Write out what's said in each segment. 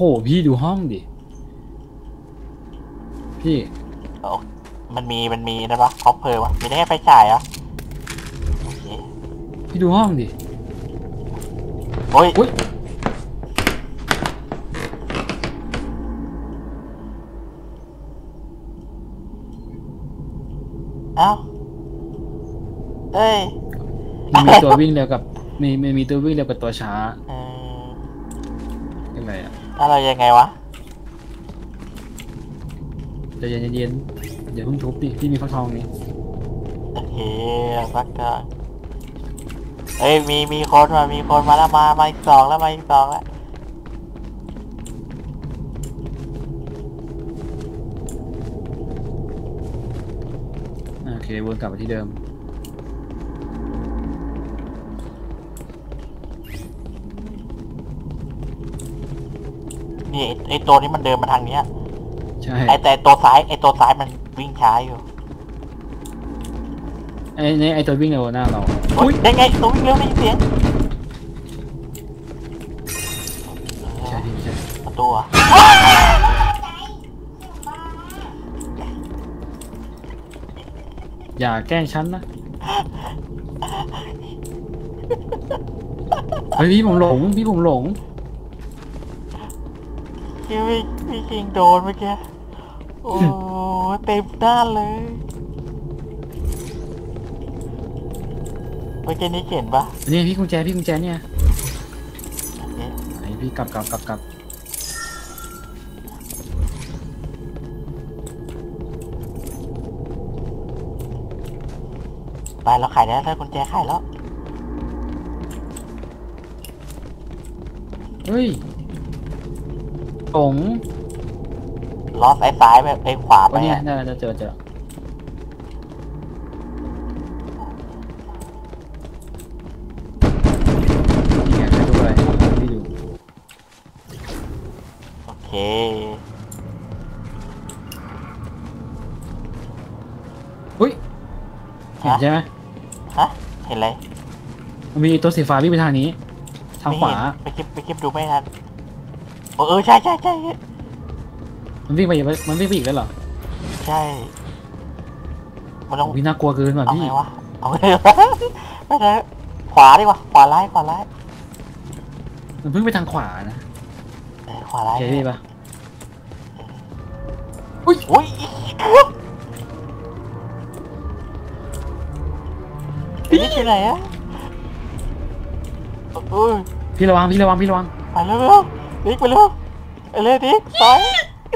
โหพี่ดูห้องดิ พี่โอ้มันมีมันมีนะปะคอปเพลวะมีได้แค่ไฟฉายเหรอะโอเคพี่ดูห้องดิโอ้ยอุ้ยเอ้าเอ้ยมันมีตัววิ่งเร็วกับมีมีมีตัววิ่งเร็วกับตัวช้าเออยังไงอะ อะไรยังไงวะ ใจะเย็นเย็นๆอย่าเพิ่งทุบดิพี่มีฟักทองนี่โอเคสักก็เอ้ยมีมีคนมามีคนมาแล้วมามาอีกสองแล้วมาอีกสองแล้วอะโอเควนกลับไปที่เดิม นี่ไอ้ไอตัวนี้มันเดินมาทางเนี้ย ใช่ไอแต่ตัวซ้ายไอตัวซ้ายมันวิ่งช้าอยู่ไอ้นี่ไอ้ตัววิ่งเร็วหน้าเราอุ้ยได้ไงตัววิ่งเร็วได้ยินเสียงไม่ใช่พี่ไม่ใช่ประตูอะอย่าแกล้งฉันนะเฮ้ยพี่ผมหลงพี่ผมหลง พี่พี่พี่คิงโดนเมื่อกี้ โอ้เต็มด้านเลย เมื่อกี้นี้เห็นปะนี่พี่กุญแจพี่กุญแจเนี่ยโอเคไหนพี่กลับกลับกลับกลับไปเราขายได้แล้วกุญแจขายแล้ว เฮ้ย หลงล้อซ้ายซ้ายๆแบบไอ้ขวาไปวันนี้อะน่าจะเจอเจอนี่ไงไปดูอะไรพี่ดูโอเค อุ้ยเห็นใช่ไหมฮะเห็นอะไร มันมีตัวสีฟ้าวิ่งไปทางนี้ ทางขวา ไม่เห็นไปคลิปไปคลิปดูไม่ทัน โอ้เออใช่ใช่ใช่มันวิ่งไปอีกมันวิ่งไปอีกแล้วเหรอใช่มันต้องพี่น่ากลัวเกินว่ะเอาพี่ไงวะเอาไงวะไม่ได้ขวาดีกว่าขวาร้ายขวาร้ายมันเพิ่งไปทางขวานะเออขวาร้ายโอเคพี่ปะอุ้ยอุ้ยพี่ที่ไหนอะเอ้ยพี่ระวังพี่ระวังพี่ระวังไปเร็วเร็วดิ๊กไปเร็วไปเลยดิ๊กไป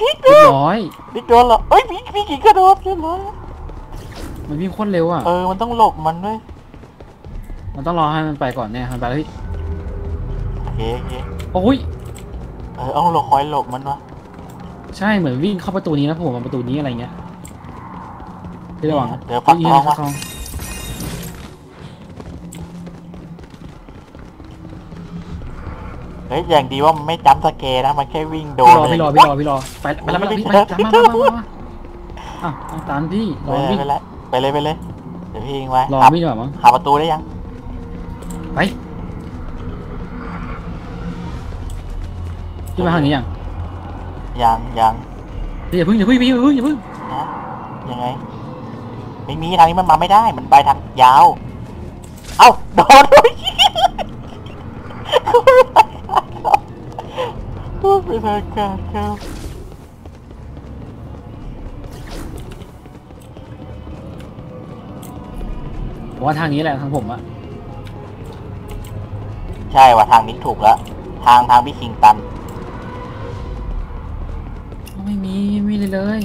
ดิ๊กเรียบร้อยดิ๊กโดนเหรอเอ้ยพี่พี่กิ่งก็โดนเรียบร้อยมันวิ่งโคตรเร็วอะ เออ มันต้องหลบมันด้วย มันต้องรอให้มันไปก่อนเนี่ย มันไปแล้วพี่โอเคโอเคโอ้ย เออเอาหลบคอยหลบมันวะ ใช่ เหมือนวิ่งเข้าประตูนี้แล้วผมมาประตูนี้อะไรเงี้ยพี่ระวังนะเดี๋ยวปักฮ้ทองฟัว ฮ้ยอย่างดีว่ามันไม่จำสเกร์นะ มันแค่วิ่งโดพี่นรอพี่รอพี่รอพี่รอไปไปแล้วไปแล้วพี่ไปตามมาตามมาตามมาอ้าวเอาตามพี่รไปอเลยวิ่งไปเลยไปเลยไปเลย เดี๋ยวพี่ยิงไว้รอหาวิ่งดีกว่ามั้งหาประตูได้ยัง ไปพี่มาทางนี้ยังยังยังพี่อย่าเพึ่งอย่าเพึ่งพี่อย่าเพึ่งอย่าเพึ่งนะยังไง ไม่มีทางนี้มันมาไม่ได้ มันไปทางยาว เอ้าโดนด้วย พูดไปทางการครับผมว่าทางนี้แหละทางผมอะใช่ว่าทางนี้ถูกแล้ว ทางทางพี่คิงตัน ไม่มีไม่มีเลยเลย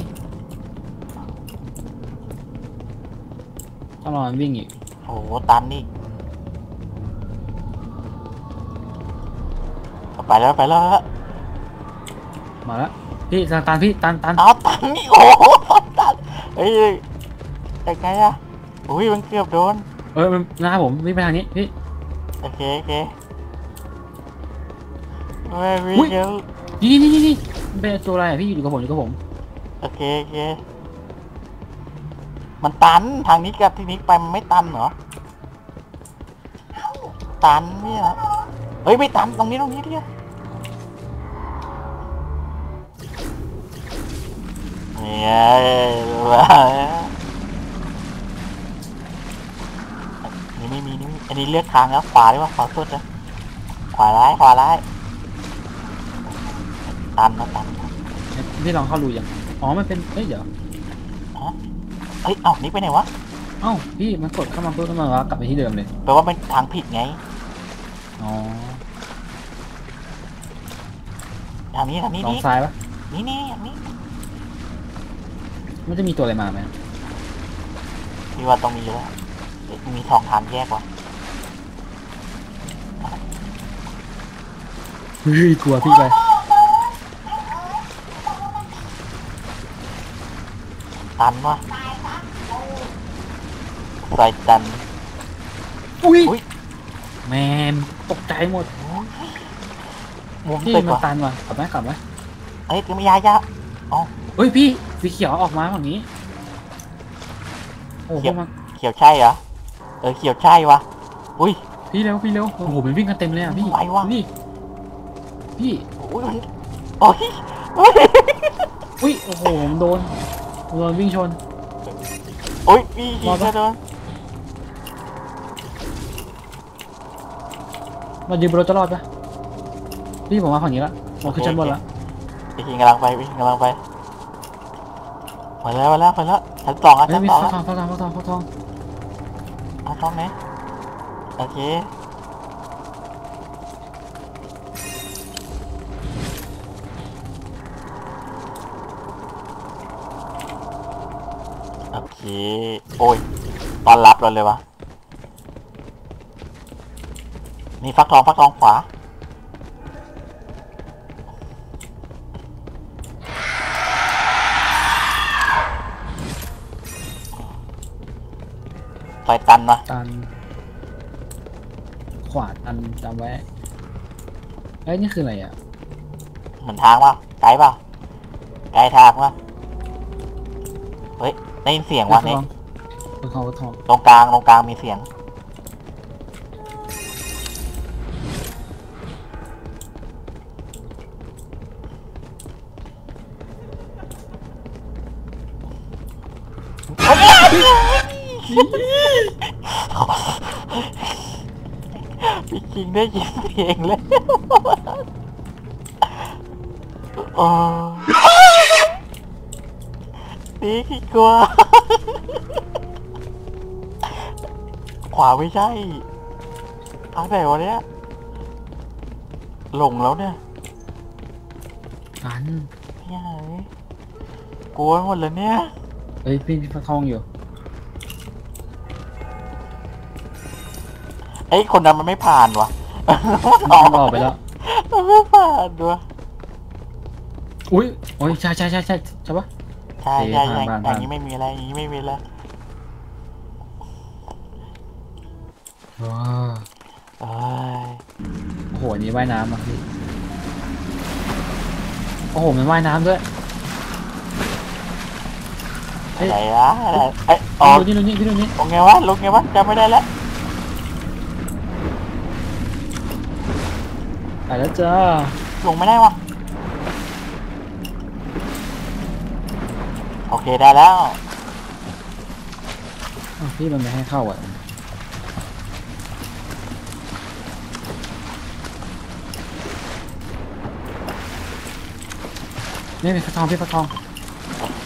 ต้องรอมันวิ่งอีกโอ้โหตันนี่ไปแล้วไปแล้ว มาแล้วพี่ตันตันพี่ตันตันเอาตันนี่โอ้โหตันเฮ้ยแต่ไงอะอุ้ยมันเกือบโดนเออมันหน้าผมวิ่งไปทางนี้พี่โอเคโอเคไม่มีอุ๊ยเยอะนี่นี่นี่นี่เป็นตัวอะไรอะพี่อยู่กับผมอยู่กับผมโอเคโอเคมันตันทางนี้กับที่นี้ไปมันไม่ตันเหรอตันเนี่ยเหรอเฮ้ยไม่ตันตรงนี้ตรงนี้ดิ นี่ยว้านี่ไม่มีนี่ไม่มีอันนี้เลือกทางแล้วขวาดีกว่าขวาสุดนะขวาร้ายขวาร้ายตันนะตันพี่ลองเข้ารูยังอ๋อมันเป็นเอ้ยเดี๋ยวเอ้ยเอ้านี่ไปไหนวะเอ้าพี่มันกดเข้ามาปุ๊บแล้วมันว่ากลับไปที่เดิมเลยแปลว่าเป็นทางผิดไงอ๋อทางนี้ทางนี้ลองนี่ซ้ายปะนี่นี่ทางนี้ มันจะมีตัวอะไรมาไหมพี่ว่าต้องมีแล้วเอ๊ะมีสองทางแยกว่ะเฮ้ยกลัวพี่ไปตันว่ะใส่ตันอุ้ยอุ๊ยแมนตกใจหมดมุมพี่ตึกมันว่ะตันว่ะกลับไหมกลับไหมเอ้ยมียายาเฮ้ยพี่ สีเขียวออกมาฝั่งนี้ โอ้โหเขียว มันเขียวใช่เหรอ เออเขียวใช่วะ อุ้ย พี่เร็วพี่เร็วโอ้โหมันวิ่งกันเต็มเลยอะพี่ไหววะนี่พี่อุ้ยโอ้ยโอ้ยอุ้ยโอ้โหมันโดนโดนวิ่งชน โอ้ยพี่ยิรองดปะจะโดนมันยืนบนรถจะรอดปะพี่ผมมาฝั่งนี้ละผมขึ้นชั้นบนละพี่ยิงกำลังไปพี่ยิงกำลังไป มาแล้วมาแล้วมาแล้วชั้นสองอะเฮ้ยชั้นมีสองฟักอะทองฟักทองฟักทองฟักทองเอาช่องไหนโอเคโอเคโอ้ยตอนรับเราเลยวะนี่ฟักทองฟักทองขวา ไฟตันวะตัน ขวาตันจำไว้เอ้ยนี่คืออะไรอะ เหมือนทางป่ะไกลป่ะไกลทางป่ะเฮ้ยได้ยินเสียงฟัวะกทนี่องฟักทองฟักทองตรงกลางตรงกลางมีเสียง พี่จริงได้ยินเสียงเลยโอ้นี่ขี้กลัวขวาไม่ใช่ทางไหนวะเนี่ยหลงแล้วเนี่ยตันพี่หายกลัวหมดเลยเนี่ย เอ้ยพี่ฟักทองอยู่ ไอ้ยคนนั้นมันไม่ผ่านวะมันออกไปแล้ว มันไม่ผ่านวะอุ้ยโอ้ยใช่ใช่ใช่ใช่ใช่ปะใช่ใช่ใช่ผ่านอผ่านย่างนี้ไม่มีอะไรอย่างนี้ไม่มีแล้วว้าเอ้ยโอ้โหอันนี้ว่ายน้ำอะพี่โอ้โหมันว่ายน้ำด้วยเฮ้ยอะไรนะอะไรไอ้ยอ๋อพี่ดูนี่พี่ดูนี่ลงไงวะลงไงวะจำไม่ได้แล้ว ไปแล้วจ้าลงไม่ได้วะโอเคได้แล้วอ้าวพี่มันไม่ให้เข้าอะนี่เป็นฟักทองพี่ฟักทองโอเค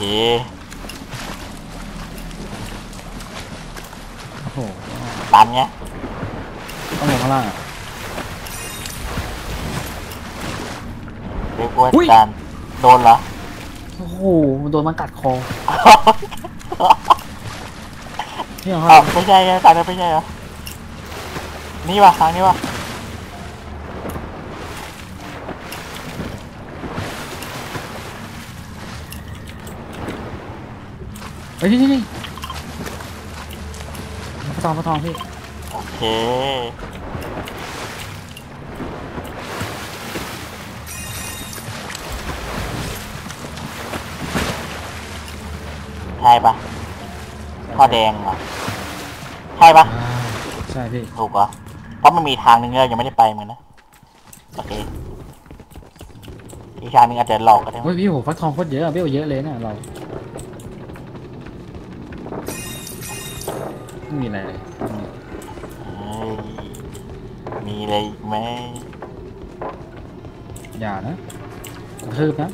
โอ้โหตันไงต้องลงข้างล่างอะ เรียกว่าอุ๊ยตันโดนเหรอ โอ้โหมันโดนมันกัดคอพี่เอาอ้าเข้าวไม่ใช่ไงตันไม่ใช่เหรอ นี่วะทางนี้วะเฮ้ยนี่นี่นี่ฟักทองฟักทองพี่โอเค ใช่ปะท่อแดงเหรอใช่ปะใช่พี่ถูกเหรอเพราะมันมีทางหนึงเรายังไม่ได้ไปเหมือนนะโอเคอีกทางนึงอาจจะหลอกก็ได้มั้เฮ้ยยพี่โหฟักทองโคตรเยอะอะเบี้ยวเยอะเลยนะเราไม่มีอะไรมีอะไรอีกไหมอย่านะกระทืบนะ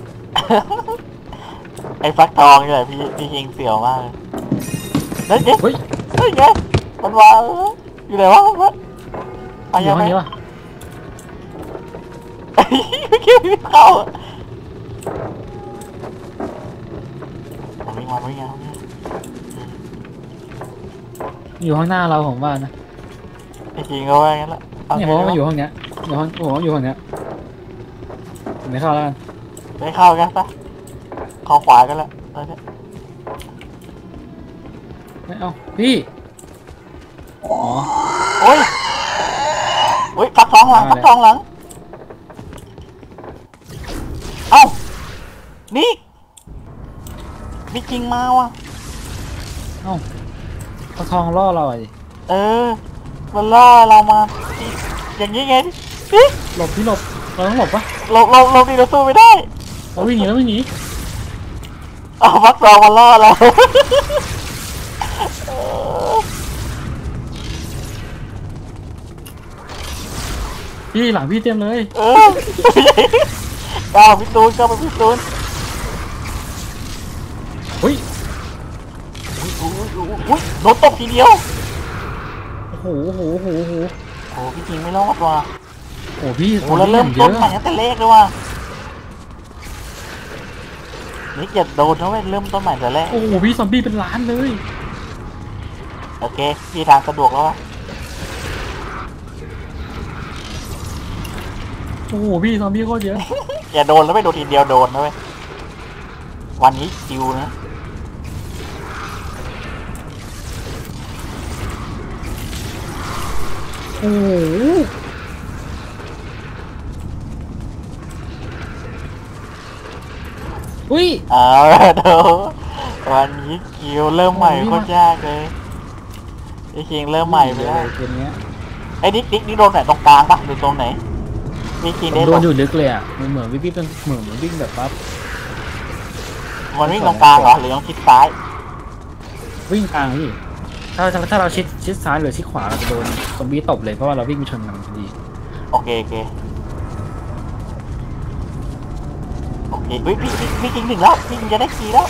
ไอ้ฟักทองนี่แหละพี่พี่คิงเสียวมากเลยนั่นไงเฮ้ยนั่นไงมันวางอยู่ไหนวะมันไปอยู่ยังห้องไงนี้วะไม่คิดไม่เข้าอะเอาวิ่งมาวิ่งมาวิ่งมาอยู่ข้างหน้าเราของบ้านนะไอ้คิงก็ว่างั้นแหละเเนี่ยผมว่ามันอยู่ห้องเนี้ยอยู่ห้องผมว่าอยู่ห้องเนี้ยผมไม่เข้าแล้วกันไม่เข้ากันปะ เข้าขวากันแล้วตอนเนี้ยไม่เอาพี่อ๋อโอ้ยโอ้ยฟักทองหลังมาฟัเลยกทองหลัง เอ้า นี่มีจริงมาว่ะ เอ้าเอาทองล่อเราอะดิเออ มันล่อเรามา อย่างนี้ไงนี่หลบพี่หลบเราต้องหลบปะเราเราเราดีเราสู้ไม่ได้ เราวิ่งหนีเราวิ่งหนี เอาฟักทองมาล่อเราเออพี่หลังพี่เต็มเลยเออก้าวพี่ตูนก้าวไปพี่ตูนเฮ้ยอุ้ยอุ้ยอุ้ยอุ้ยโดนตบทีเดียว โอ้โหโอ้โหโอ้โหโอ้โหโอ้พี่จริงไม่รอดว่ะโอ้พี่โอ้แล้วเริ่มเยต้นอะใหม่ตั้งแต่เลขเลยว่ะ นี่อย่าโดนนะเว้ยเริ่มต้นใหม่แต่แรกโอ้โหพี่ซอมบี้เป็นล้านเลย โอเคพี่ทางสะดวกแล้ววะโอ้โหพี่ซอมบี้โคตรเยอะ อย่าโดนแล้วไม่โดนทีเดียวโดนนะเว้ยวันนี้คิวนะโอ้โห อุ้ย เอาละโดวันนี้คิวเริ่มใหม่โอ้ยโคตรยากเลยไอ้คิงเริ่มใหม่ไปแล้ว เกมเนี้ยไอ้นิกนิกนี่โดนไหนตรงกลางปะหรือตรงไหนพี่คิงผมได้โดตรนงอยู่ลึกเลยอะมันเหมือนวิ่งเป็นเหมือนเหมือนวิ่งแบบปั๊บมันวิ่งตรงกลางเหรอหรือต้องชิดซ้าย วิ่งกลางพี่ถ้าถ้าถ้าเราชิดชิดซ้ายหรือชิดขวาเราจะโดนซอมบี้ตบเลยเพราะว่าเราวิ่งไปชนมันพอดีโอเคโอเค โอเคเฮ้ยพี่พี่พี่คิงหนึ่งแล้วพี่คิงจะได้ขี่แล้ว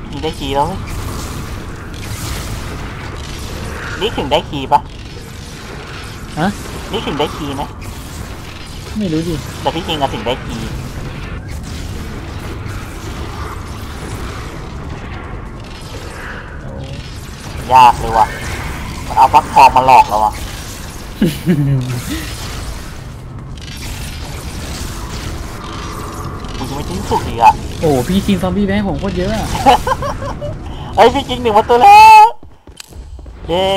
พี่คิงได้ขี่แล้วเว้ยนี่ถึงได้ขี่ปะฮะนี่ถึงได้ขี่ไหมไม่รู้ดิแต่พี่คิงอะถึงได้ขี่ยากเลยว่ะมันเอาฟักทองมาหลอกเราอะ กูจะไม่ทิ้งสุดอีกอะโอ้โหพี่ทีมซอมบี้ไปให้ผมโคตรเยอะอะเอ้ยพี่คิงหนึ่งประตูแล้วเย้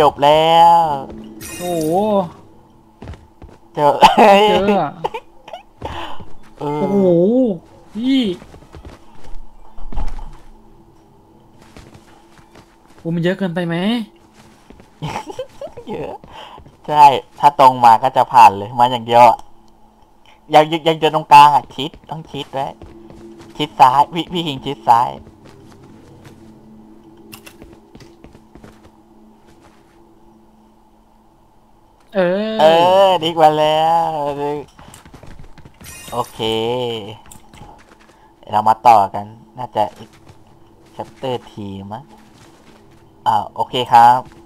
จบแล้วโอ้โหเจอเยอะอะเออโอ้โหพี่โอ้มันเยอะเกินไปไหมเยอะใช่ถ้าตรงมาก็จะผ่านเลยมาอย่างเดียวอะ ยังยังยังเจอตรงกลางอะชิดต้องชิดไว้ชิดซ้ายพี่พี่คิงชิดซ้ายเออ เออดีกว่าแล้วโอเคเรามาต่อกัน น่าจะอีก chapter ทีมั้งอ่าโอเคครับ